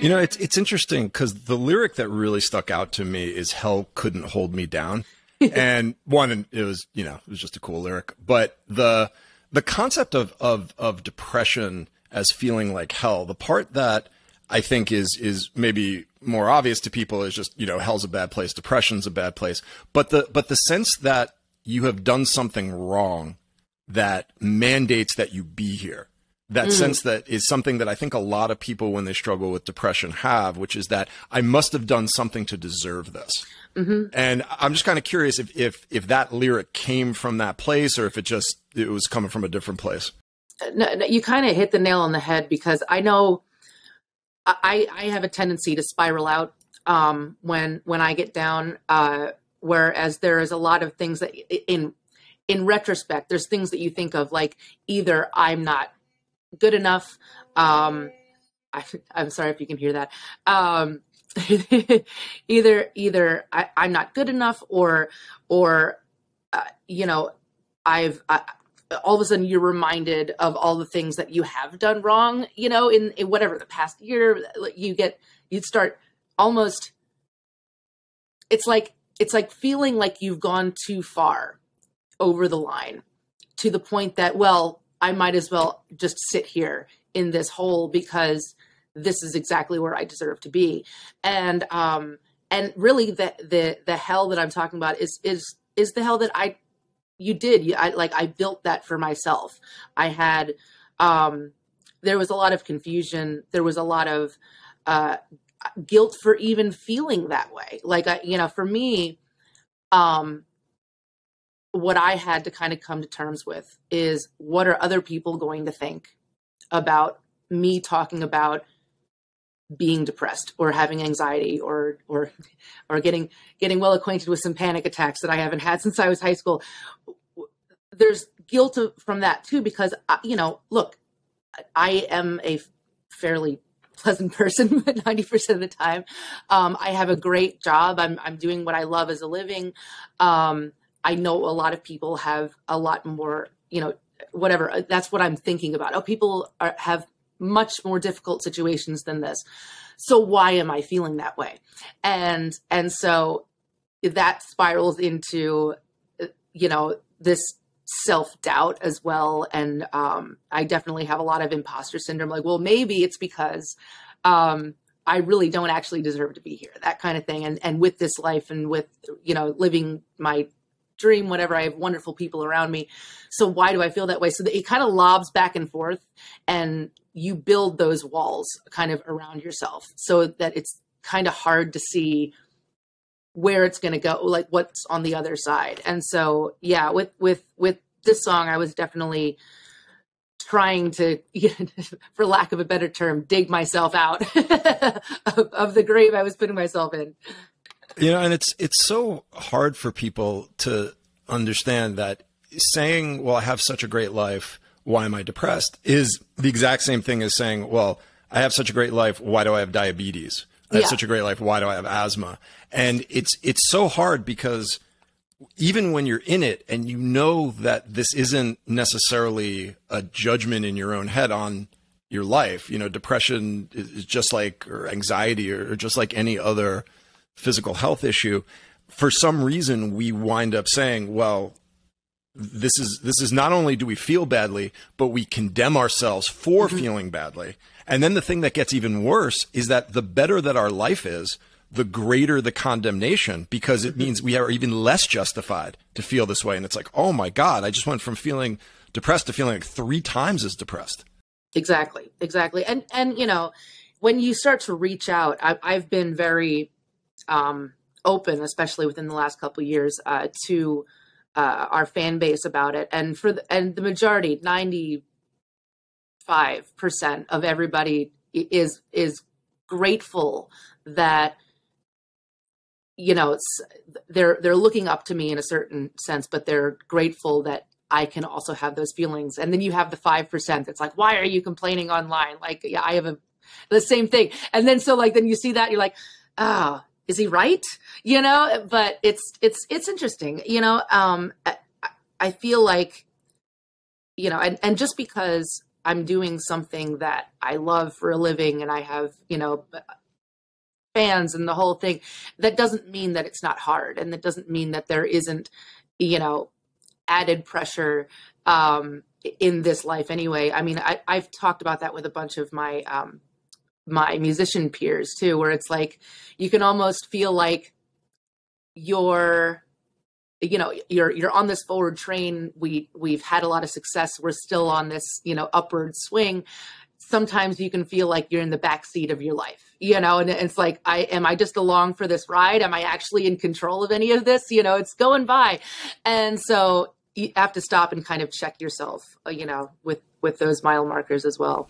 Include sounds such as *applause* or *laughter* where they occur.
You know, it's it's interesting because the lyric that really stuck out to me is "Hell couldn't hold me down," *laughs* and one, it was you know it was just a cool lyric, but the the concept of of of depression as feeling like hell, the part that I think is is maybe more obvious to people is just you know hell's a bad place, depression's a bad place, but the but the sense that you have done something wrong that mandates that you be here that mm. sense that is something that I think a lot of people when they struggle with depression have, which is that I must have done something to deserve this. Mm-hmm. And I'm just kind of curious if, if if that lyric came from that place or if it just it was coming from a different place. No, no, you kind of hit the nail on the head because I know I I have a tendency to spiral out um, when when I get down. Uh, whereas there is a lot of things that in in retrospect, there's things that you think of like either I'm not good enough. Um, I, am sorry if you can hear that. Um, *laughs* either either I, am not good enough, or or uh, you know, I've. I, all of a sudden you're reminded of all the things that you have done wrong you know in, in whatever the past year you get you'd start almost it's like it's like feeling like you've gone too far over the line to the point that well I might as well just sit here in this hole because this is exactly where I deserve to be. And um and really the the the hell that I'm talking about is is is the hell that I you did. I like I built that for myself. I had um there was a lot of confusion. There was a lot of uh guilt for even feeling that way. Like I you know, for me um what I had to kind of come to terms with is what are other people going to think about me talking about being depressed or having anxiety or or or getting getting well acquainted with some panic attacks that I haven't had since I was high school. There's guilt from that too because uh, you know, look, I am a fairly pleasant *laughs* person 90% of the time. Um, I have a great job. I'm I'm doing what I love as a living. Um, I know a lot of people have a lot more, you know, whatever. Uh, that's what I'm thinking about. Oh, people are, have much more difficult situations than this. So why am I feeling that way? And and so that spirals into, uh, you know, this self doubt as well. And um, I definitely have a lot of imposter syndrome. Like, well, maybe it's because um, I really don't actually deserve to be here. That kind of thing. And and with this life and with you know living my dream, whatever. I have wonderful people around me. So why do I feel that way? So it kind of lobs back and forth and you build those walls kind of around yourself so that it's kind of hard to see where it's going to go, like what's on the other side. And so, yeah, with, with, with this song, I was definitely trying to, *laughs* for lack of a better term, dig myself out *laughs* of, of the grave I was putting myself in. You know, and it's it's so hard for people to understand that saying, "Well, I have such a great life, why am I depressed?" is the exact same thing as saying, "Well, I have such a great life, why do I have diabetes?" I have such a great life, why do I have asthma? And it's it's so hard because even when you're in it and you know that this isn't necessarily a judgment in your own head on your life, you know, depression is just like or anxiety or just like any other physical health issue, for some reason we wind up saying, well, this is this is not only do we feel badly, but we condemn ourselves for mm-hmm. feeling badly. And then the thing that gets even worse is that the better that our life is, the greater the condemnation because it mm-hmm. means we are even less justified to feel this way. And it's like, oh my God, I just went from feeling depressed to feeling like three times as depressed. Exactly, exactly. And and you know, when you start to reach out, I, I've been very um, open, especially within the last couple years, uh, to uh, our fan base about it. And for the, and the majority, ninety five percent of everybody is is grateful that you know they're they're looking up to me in a certain sense, but they're grateful that I can also have those feelings. And then you have the 5% that's like, why are you complaining online? Like, yeah, I have a, the same thing. And then so like, then you see that you're like, ah, oh, is he right? You know, but it's it's it's interesting. You know, um, I, I feel like you know, and and just because I'm doing something that I love for a living and I have, you know, fans and the whole thing, that doesn't mean that it's not hard. And that doesn't mean that there isn't, you know, added pressure um, in this life anyway. I mean, I, I've talked about that with a bunch of my, um, my musician peers too, where it's like, you can almost feel like you're you know you're you're on this forward train. We we've had a lot of success. We're still on this you know upward swing. Sometimes you can feel like you're in the back seat of your life you know and it's like i am i just along for this ride? Am i actually in control of any of this? You know it's going by. And so you have to stop and kind of check yourself you know with with those mile markers as well